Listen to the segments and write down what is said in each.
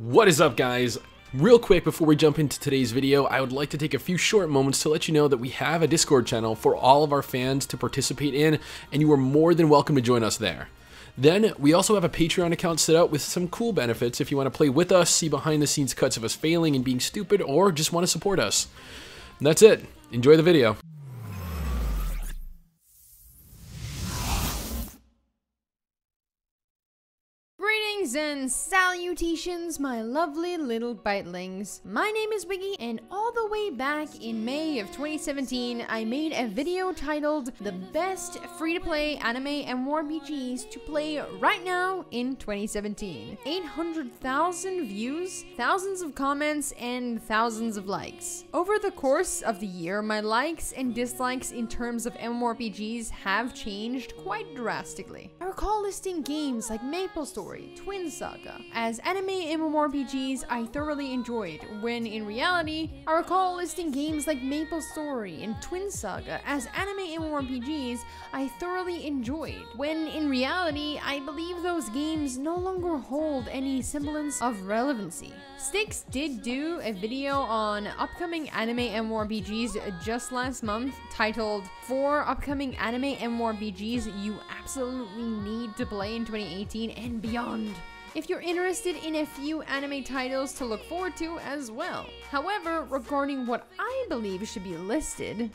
What is up guys? Real quick before we jump into today's video, I would like to take a few short moments to let you know that we have a Discord channel for all of our fans to participate in, and you are more than welcome to join us there. Then, we also have a Patreon account set up with some cool benefits if you want to play with us, see behind the scenes cuts of us failing and being stupid, or just want to support us. And that's it. Enjoy the video. Greetings and salutations, my lovely little bytelings. My name is Wiggy, and all the way back in May of 2017, I made a video titled The Best Free-to-Play Anime MMORPGs to Play Right Now in 2017. 800,000 views, thousands of comments, and thousands of likes. Over the course of the year, my likes and dislikes in terms of MMORPGs have changed quite drastically. I recall listing games like MapleStory Twin Saga, as anime MMORPGs I thoroughly enjoyed, when in reality, I recall listing games like Maple Story and Twin Saga as anime MMORPGs I thoroughly enjoyed, when in reality, I believe those games no longer hold any semblance of relevancy. Stix did do a video on upcoming anime MMORPGs just last month titled 4 upcoming anime MMORPGs you absolutely need to play in 2018 and beyond beyond. If you're interested in a few anime titles to look forward to as well. However, regarding what I believe should be listed,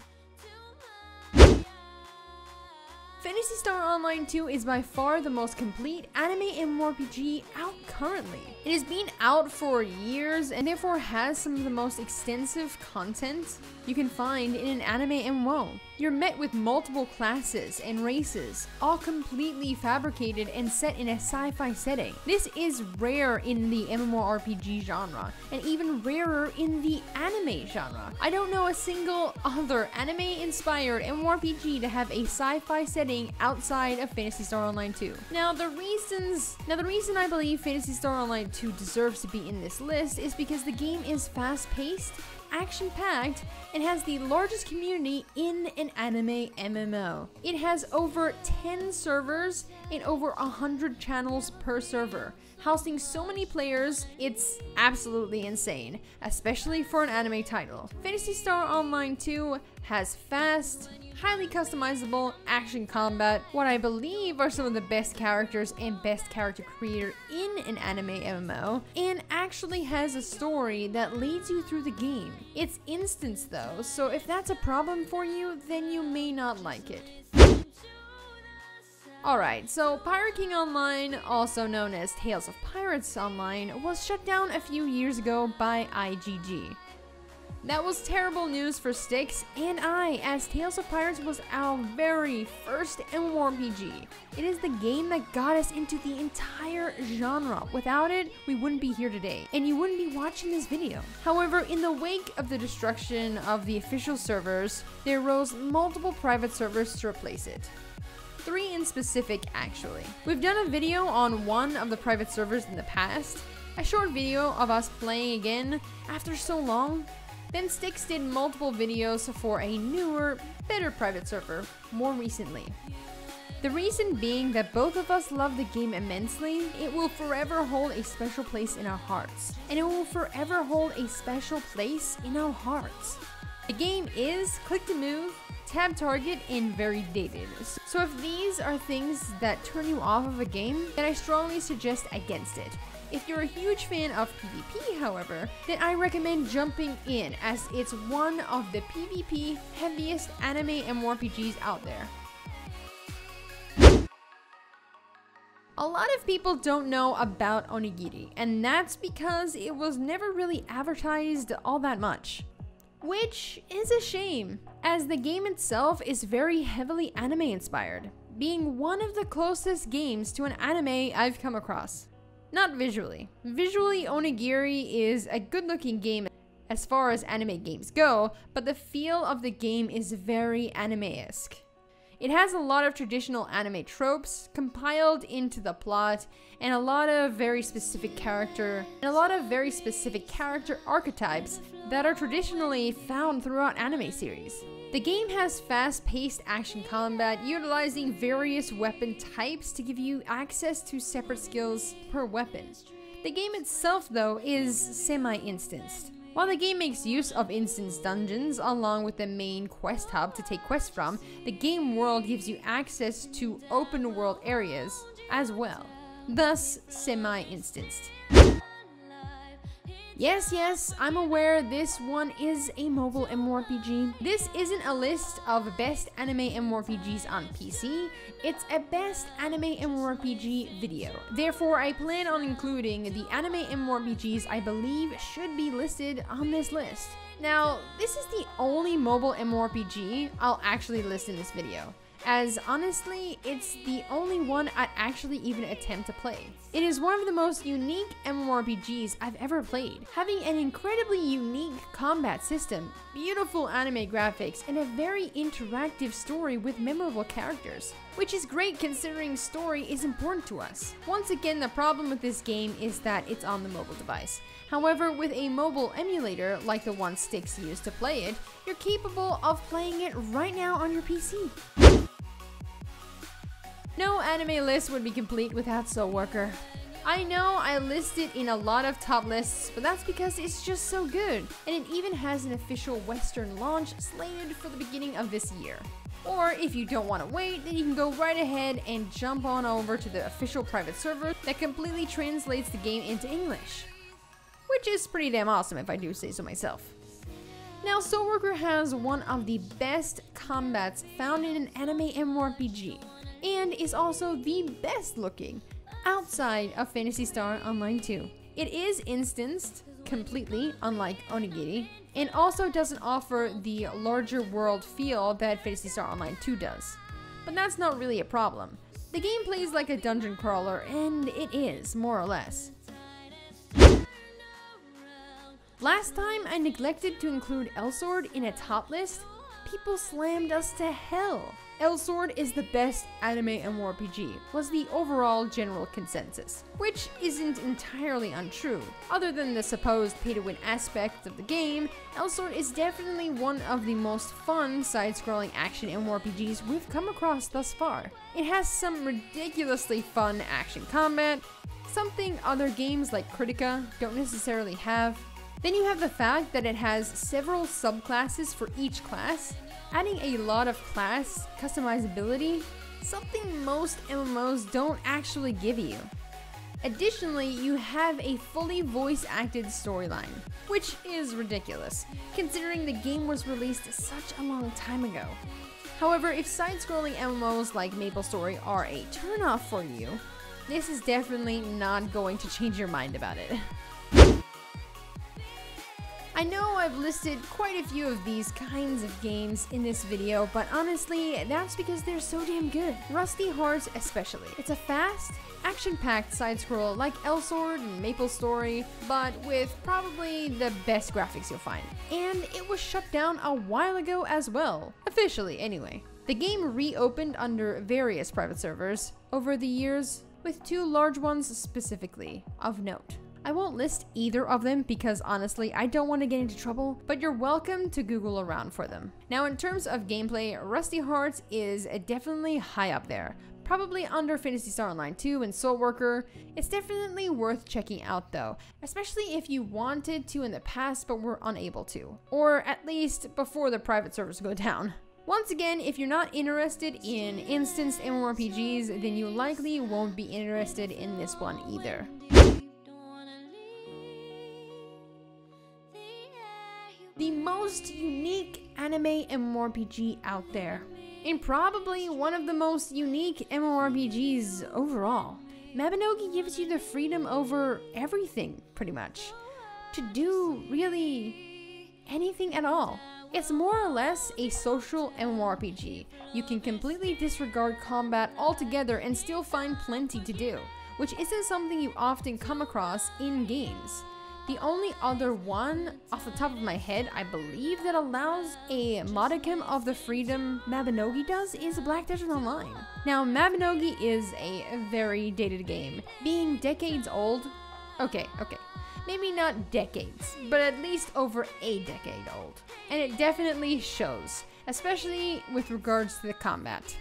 Phantasy Star Online 2 is by far the most complete anime MMORPG out currently. It has been out for years and therefore has some of the most extensive content you can find in an anime MMO. You're met with multiple classes and races, all completely fabricated and set in a sci-fi setting. This is rare in the MMORPG genre, and even rarer in the anime genre. I don't know a single other anime-inspired MMORPG to have a sci-fi setting outside of Phantasy Star Online 2. Now the reasons, now the reason I believe Phantasy Star Online 2 deserves to be in this list is because the game is fast-paced action packed and has the largest community in an anime MMO. It has over 10 servers and over 100 channels per server. Housing so many players, it's absolutely insane, especially for an anime title. Phantasy Star Online 2 has fast, highly customizable action combat, what I believe are some of the best characters and best character creator in an anime MMO, and actually has a story that leads you through the game. It's instance though, so if that's a problem for you, then you may not like it. Alright, so Pirate King Online, also known as Tales of Pirates Online, was shut down a few years ago by IGG. That was terrible news for Stix and I, as Tales of Pirates was our very first MMORPG. It is the game that got us into the entire genre. Without it, we wouldn't be here today, and you wouldn't be watching this video. However, in the wake of the destruction of the official servers, there rose multiple private servers to replace it three in specific actually. We've done a video on one of the private servers in the past, a short video of us playing again after so long, then Stix did multiple videos for a newer, better private server more recently. The reason being that both of us love the game immensely, it will forever hold a special place in our hearts. And it will forever hold a special place in our hearts. The game is click to move, tab target, and very dated. So if these are things that turn you off of a game, then I strongly suggest against it. If you're a huge fan of PvP, however, then I recommend jumping in as it's one of the PvP heaviest anime and MMORPGs out there. A lot of people don't know about Onigiri, and that's because it was never really advertised all that much. Which is a shame, as the game itself is very heavily anime inspired, being one of the closest games to an anime I've come across. Not visually. Visually, Onigiri is a good looking game as far as anime games go, but the feel of the game is very anime-esque. It has a lot of traditional anime tropes compiled into the plot and a lot of very specific character and a lot of very specific character archetypes that are traditionally found throughout anime series. The game has fast-paced action combat utilizing various weapon types to give you access to separate skills per weapon. The game itself, though, is semi-instanced. While the game makes use of instance dungeons along with the main quest hub to take quests from, the game world gives you access to open world areas as well, thus semi-instanced. Yes, yes, I'm aware this one is a mobile MMORPG. This isn't a list of best anime MMORPGs on PC, it's a best anime MMORPG video. Therefore, I plan on including the anime MMORPGs I believe should be listed on this list. Now, this is the only mobile MMORPG I'll actually list in this video as honestly, it's the only one I'd actually even attempt to play. It is one of the most unique MMORPGs I've ever played, having an incredibly unique combat system, beautiful anime graphics, and a very interactive story with memorable characters. Which is great considering story is important to us. Once again, the problem with this game is that it's on the mobile device. However, with a mobile emulator like the one Stix used to play it, you're capable of playing it right now on your PC. Anime list would be complete without Soul Worker. I know I list it in a lot of top lists, but that's because it's just so good, and it even has an official Western launch slated for the beginning of this year. Or if you don't want to wait, then you can go right ahead and jump on over to the official private server that completely translates the game into English. Which is pretty damn awesome if I do say so myself. Now, Soul Worker has one of the best combats found in an anime MMORPG and is also the best looking outside of Phantasy Star Online 2. It is instanced completely, unlike Onigiri, and also doesn't offer the larger world feel that Phantasy Star Online 2 does. But that's not really a problem. The game plays like a dungeon crawler, and it is, more or less. Last time I neglected to include Elsword in a top list, people slammed us to hell. Elsword is the best anime MMORPG, was the overall general consensus. Which isn't entirely untrue. Other than the supposed pay-to-win aspect of the game, Elsword is definitely one of the most fun side-scrolling action MMORPGs we've come across thus far. It has some ridiculously fun action combat, something other games like Critica don't necessarily have. Then you have the fact that it has several subclasses for each class, adding a lot of class customizability, something most MMOs don't actually give you. Additionally, you have a fully voice acted storyline, which is ridiculous, considering the game was released such a long time ago. However, if side scrolling MMOs like MapleStory are a turnoff for you, this is definitely not going to change your mind about it. I know I've listed quite a few of these kinds of games in this video, but honestly, that's because they're so damn good. Rusty Hearts especially. It's a fast, action-packed side-scroll like Elsword and MapleStory, but with probably the best graphics you'll find. And it was shut down a while ago as well. Officially, anyway. The game reopened under various private servers over the years, with two large ones specifically of note. I won't list either of them because honestly, I don't want to get into trouble, but you're welcome to Google around for them. Now, in terms of gameplay, Rusty Hearts is definitely high up there. Probably under Phantasy Star Online 2 and Soul Worker. It's definitely worth checking out though, especially if you wanted to in the past but were unable to. Or at least before the private servers go down. Once again, if you're not interested in instanced MMORPGs, then you likely won't be interested in this one either. The most unique anime MMORPG out there. And probably one of the most unique MMORPGs overall. Mabinogi gives you the freedom over everything, pretty much. To do really anything at all. It's more or less a social MMORPG. You can completely disregard combat altogether and still find plenty to do, which isn't something you often come across in games. The only other one off the top of my head, I believe, that allows a modicum of the freedom Mabinogi does is Black Desert Online. Now, Mabinogi is a very dated game. Being decades old, okay, okay, maybe not decades, but at least over a decade old. And it definitely shows, especially with regards to the combat.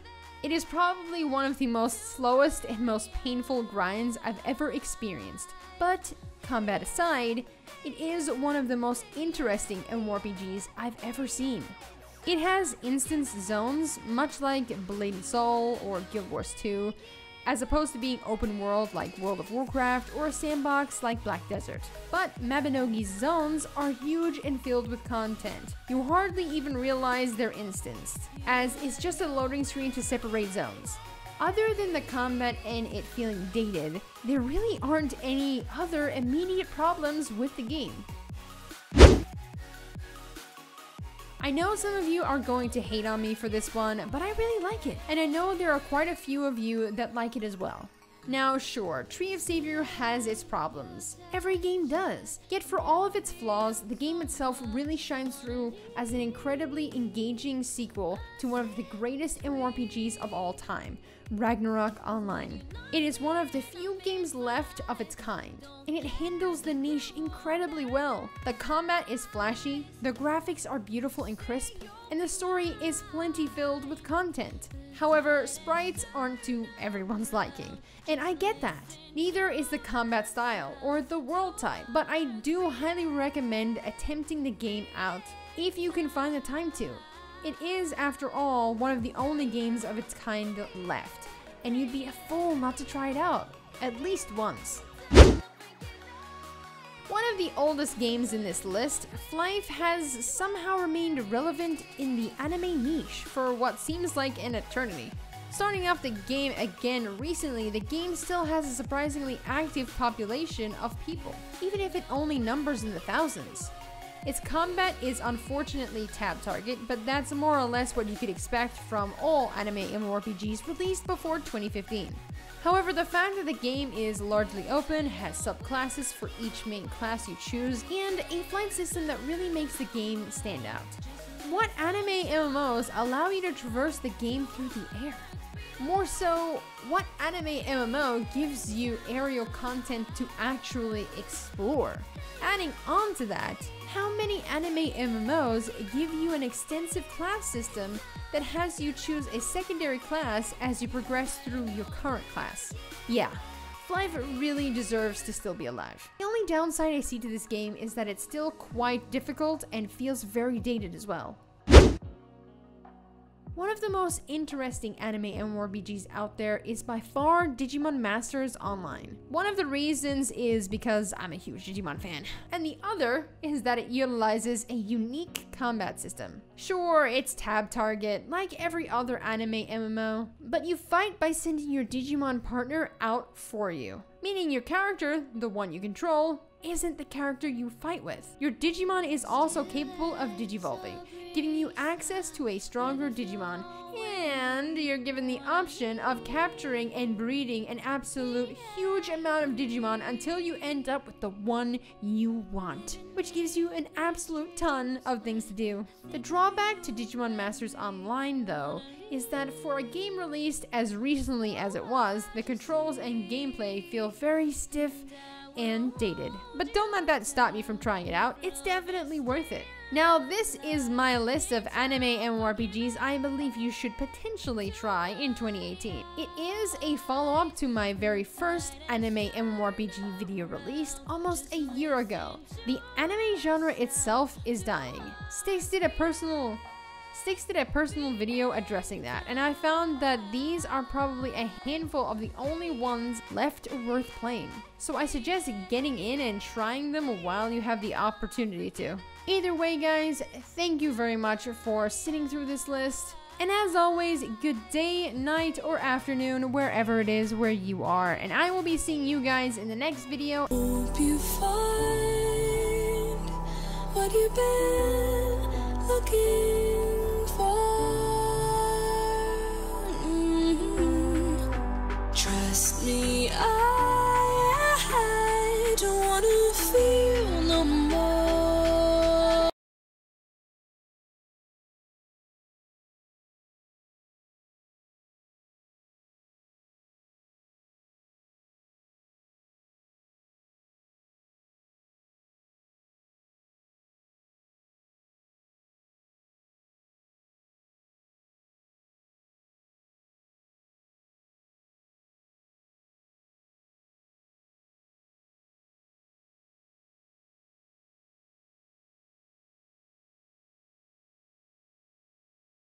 It is probably one of the most slowest and most painful grinds I've ever experienced, but combat aside, it is one of the most interesting MMORPGs I've ever seen. It has instance zones, much like Blade and Soul or Guild Wars 2, as opposed to being open world like World of Warcraft or a sandbox like Black Desert. But Mabinogi's zones are huge and filled with content. You hardly even realize they're instanced, as it's just a loading screen to separate zones. Other than the combat and it feeling dated, there really aren't any other immediate problems with the game. I know some of you are going to hate on me for this one, but I really like it. And I know there are quite a few of you that like it as well. Now, sure, Tree of Savior has its problems. Every game does. Yet for all of its flaws, the game itself really shines through as an incredibly engaging sequel to one of the greatest MMORPGs of all time, Ragnarok Online. It is one of the few games left of its kind, and it handles the niche incredibly well. The combat is flashy, the graphics are beautiful and crisp, and the story is plenty filled with content. However, sprites aren't to everyone's liking, and I get that. Neither is the combat style or the world type, but I do highly recommend attempting the game out if you can find the time to. It is, after all, one of the only games of its kind left, and you'd be a fool not to try it out, at least once. Of the oldest games in this list, Flyff has somehow remained relevant in the anime niche for what seems like an eternity. Starting off the game again recently, the game still has a surprisingly active population of people, even if it only numbers in the thousands. Its combat is unfortunately tab target, but that's more or less what you could expect from all anime MMORPGs released before 2015. However, the fact that the game is largely open, has subclasses for each main class you choose, and a flight system that really makes the game stand out. What anime MMOs allow you to traverse the game through the air? More so, what anime MMO gives you aerial content to actually explore? Adding on to that, how many anime MMOs give you an extensive class system that has you choose a secondary class as you progress through your current class? Yeah, Flyff really deserves to still be alive. The only downside I see to this game is that it's still quite difficult and feels very dated as well. One of the most interesting anime MMORPGs out there is by far Digimon Masters Online. One of the reasons is because I'm a huge Digimon fan, and the other is that it utilizes a unique combat system. Sure, it's tab target, like every other anime MMO, but you fight by sending your Digimon partner out for you. Meaning your character, the one you control, isn't the character you fight with. Your Digimon is also capable of digivolving, giving you access to a stronger Digimon, and you're given the option of capturing and breeding an absolute huge amount of Digimon until you end up with the one you want, which gives you an absolute ton of things to do. The drawback to Digimon Masters Online, though, is that for a game released as recently as it was, the controls and gameplay feel very stiff and dated. But don't let that stop you from trying it out, it's definitely worth it. Now, this is my list of anime MMORPGs I believe you should potentially try in 2018. It is a follow-up to my very first anime MMORPG video released almost a year ago. The anime genre itself is dying. Stix did a personal Stix did a personal video addressing that, and I found that these are probably a handful of the only ones left worth playing. So I suggest getting in and trying them while you have the opportunity to. Either way, guys, thank you very much for sitting through this list. And as always, good day, night, or afternoon, wherever it is where you are. And I will be seeing you guys in the next video. Hope you find what you've been looking for. Mm -hmm. Trust me, I